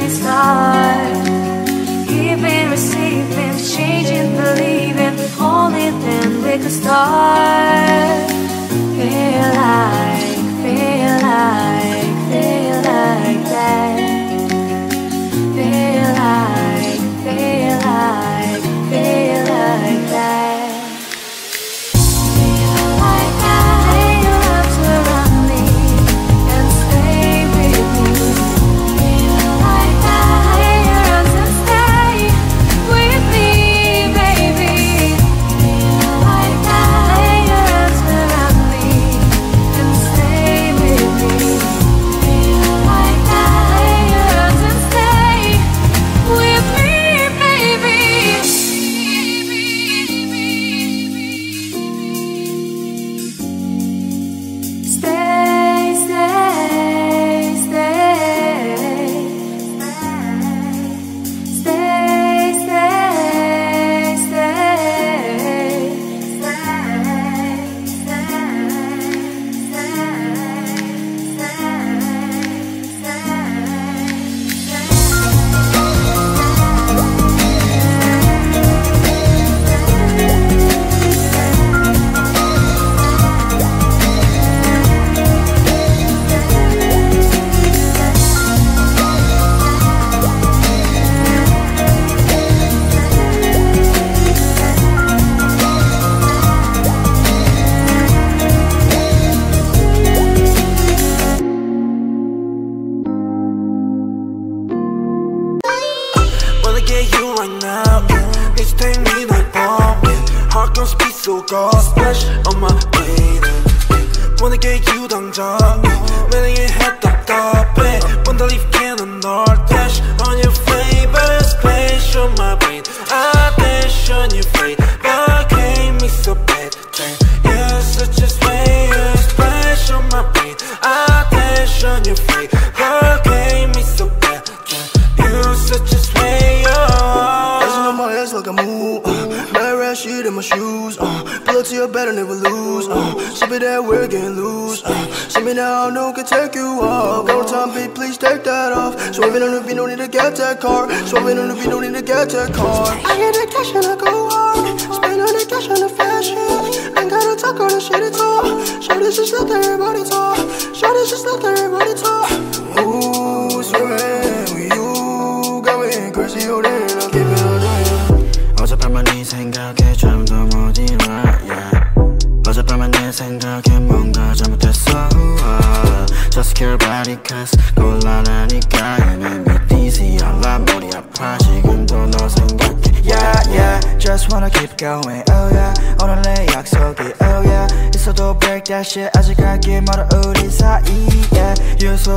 your shining star Giving, receiving, changing, believing Only then we could start Feel like, feel like, feel like that. Feel like, feel like, feel like speed so go splash on my way. Wanna get you 당장. 매력의 head 답답해. Wanna leave cannon or dash on your favorite space on my brain. Attention you fade, but hate me so bad. You're such a way, splash on my brain. Attention you fade, but hate me so bad. You such a sway, Dancing on my ass like a move. Uh, Mad rat shit in my shoes. Uh, up to your bed and never lose. Uh, sip it that we're getting loose. Uh, see me now, no can take you off. Go time, beat, please take that off. Swerving on the beat, no need to get that car. Swerving on the beat, no need to get that car. I get the cash and I go hard. Spend all the cash on the fashion. Ain't gotta talk all the shit at all. Show this just let everybody talk. Show this just let everybody talk. Ooh,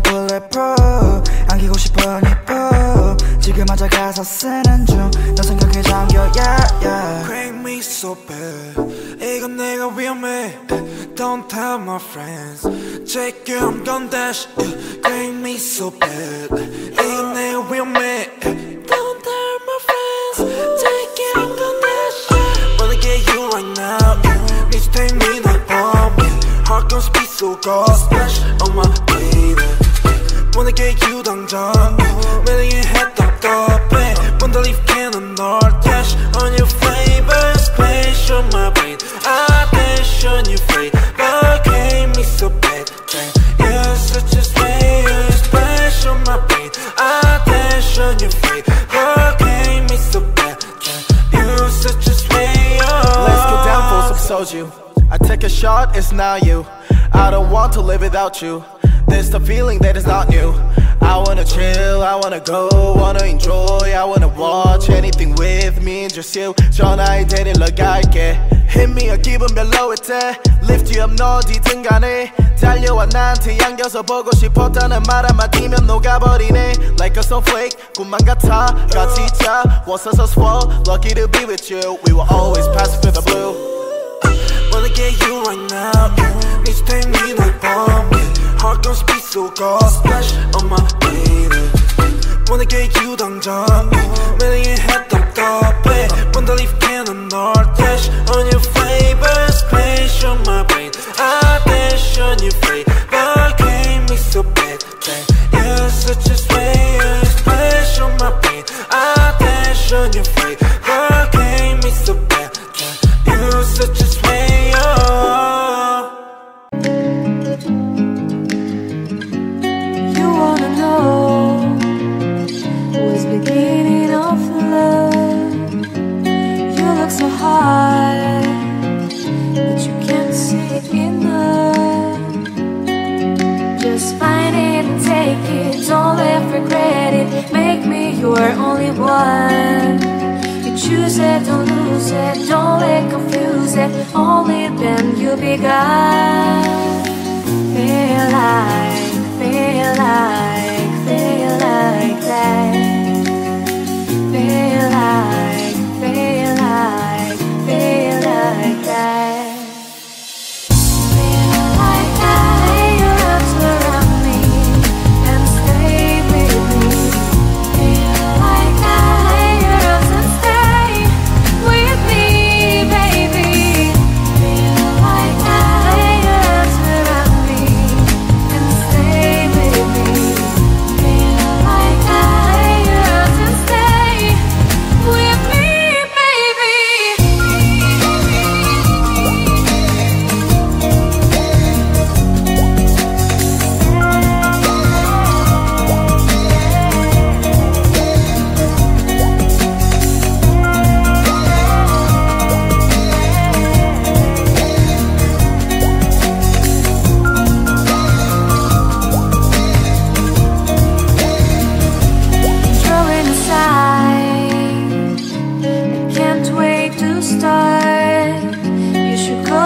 bulletproof bulletproof 안기고 싶어 네 법. 지금 앉아 가사 쓰는 중너 생각에 잠겨 yeah yeah Crank me so bad 이건 내가 위험해 Don't tell my friends 지금 건 다시 Crank me so bad 이건 내가 위험해 Don't tell my friends 지금 건 다시 Wanna get you right now Please take me like bomb Heart gon' speak so cold Splash on my 원하게 유당자 매력이 해답답해 Wonder if can 널 dash on your flavor Special my brain Attention you fade But gave me so bad You're such a slayer Special my brain Attention you fade But gave me so bad You're such a slayer Let's get down for some soju. I take a shot, it's not you. I don't want to live without you. There's the feeling that is not new. I wanna chill, I wanna go, wanna enjoy, I wanna watch anything with me, just you. 전화에 데리러 갈게. Hit me a 기분 별로일 때, lift you up 너 어디든 간에. 달려와 나한테 안겨서 보고 싶었다는 말 한마디면 녹아버리네. Like a snowflake, 꿈만 같아, 같이 있자. Was us so swell, lucky to be with you. We will always pass through the blue. Wanna get you right now Need to take me like bomb Heart gon' speed so cold Splash on my baby Wanna get you 당장 매력이 해답답해 Wonder if can 널 dash On your flavor Splash on my brain Attention you fade But gave me so bad You're such a slayer Splash on my brain Attention you fade But Me your only one. You choose it, don't lose it, don't let confuse it. Only then you be God. Feel like, feel like, feel like that. Feel like,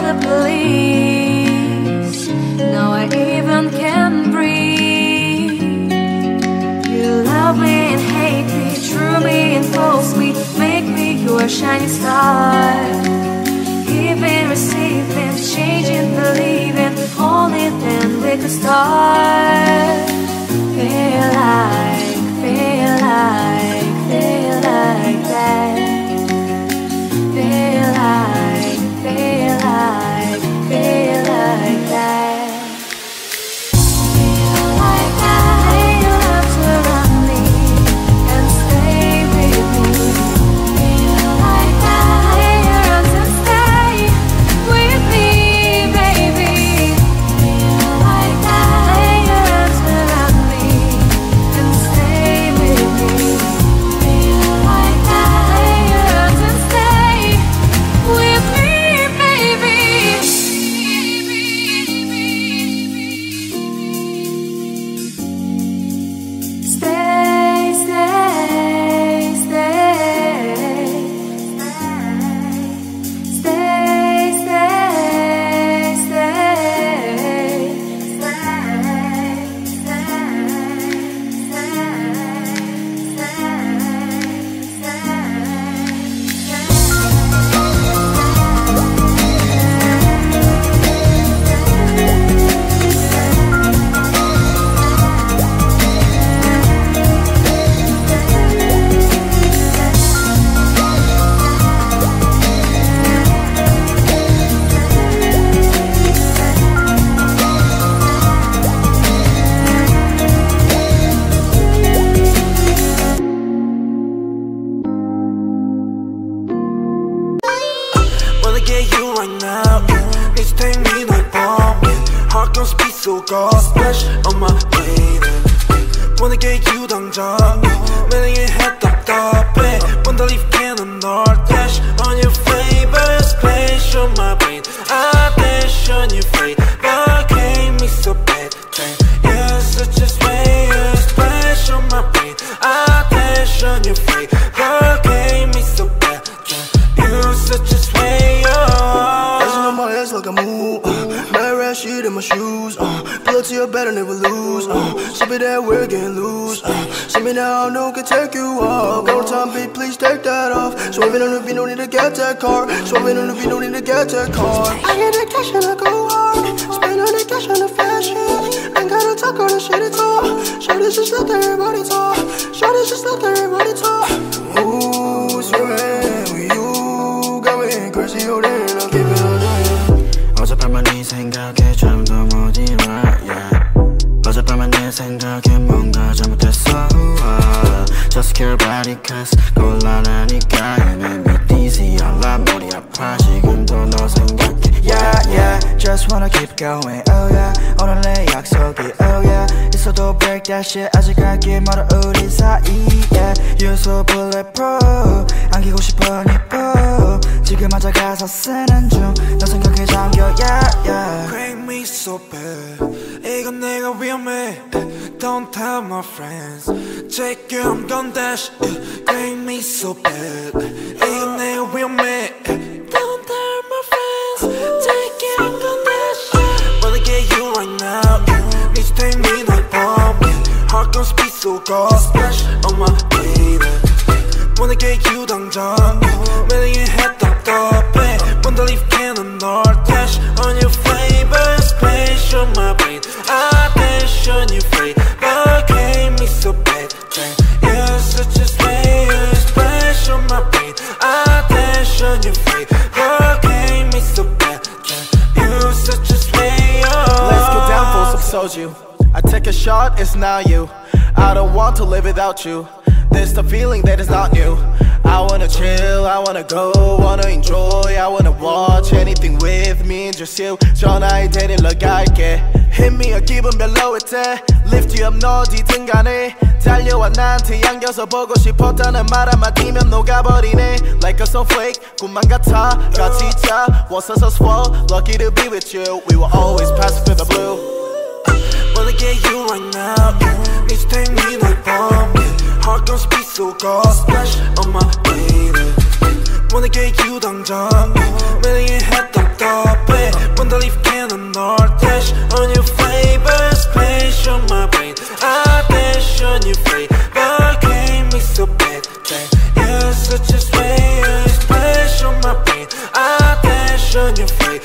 the police. Now I even can breathe. You love me and hate me, true me and false me, make me your shining star. Giving, receiving, changing, believing, only then we could start. Feel like, feel like, get you 당장 매일 해 답답해 Wanna leave cannon or dash On your favorite space on my brain I dash on your face But hate me so bad Damn, You're such a space Splash on my brain I dash on your face But hate me so bad Damn, You're such a sway Dancing on my ass like a move. Uh, mad rat shit in my shoes. Uh, pull up to your bed and never lose. She be that wig and loose. Uh, see me now, no can take you off. One time, babe, please take that off. So on the beat, no need to get that car. So on the beat, no need to get that car. I get that cash and I go hard. Spend all the cash on the fashion. Ain't gotta talk on the shit at all. Show this is not everybody talk. Show this is not everybody talk. Ooh, swimming with you. Got me crazy, oh, I'm keeping on doing. I was up on my knees, hang out, get trimmed About it cause 곤란하니까 You make me dizzy 알라 머리 아파 지금도 너 생각해 Yeah, yeah, just wanna keep going, oh yeah 오늘 내 약속이, oh yeah 있어도 break that shit 아직 갈길 멀어 우리 사이, yeah You're so bulletproof 안기고 싶어 니뽀 지금 앉아 가서 쓰는 중너 생각에 잠겨, yeah, yeah Crank me so bad 이건 내가 위험해 Don't tell my friends Check you I'm gon' dash Crank me so bad 이건 내가 위험해 Don't tell my friends Check you I'm gon' dash Wanna get you right now Need to take me 널 bomb Heart gon' speed so cold Splash on my baby Wanna get you 당장 Damn, You're such a slayer Splash on my brain I dash on your hate me so bad You're such a slayer Let's get down for some soju. I take a shot, it's not you. I don't want to live without you. There's the feeling that is not new. I wanna chill, I wanna go, wanna enjoy, I wanna watch anything with me and just you. 전화에 데리러 갈게. Hit me a 기분 별로일 때 Lift you up 너 어디든 간에 달려와 나한테 안겨서 보고 싶었다는 말 한마디면 녹아버리네 Like a snowflake 꿈만 같아 같이 있자 Was us as well Lucky to be with you We will always pass through the blue Wanna get you right now Need to take me 널 bomb Heart gon' speed so cold Splash on my baby Wanna get you 당장 매일 해 답답해 Wanna leave cannon or dash On your favorite space on my brain I dash on your face But hate me so bad Damn, You're such a space Splash on my brain I dash on your face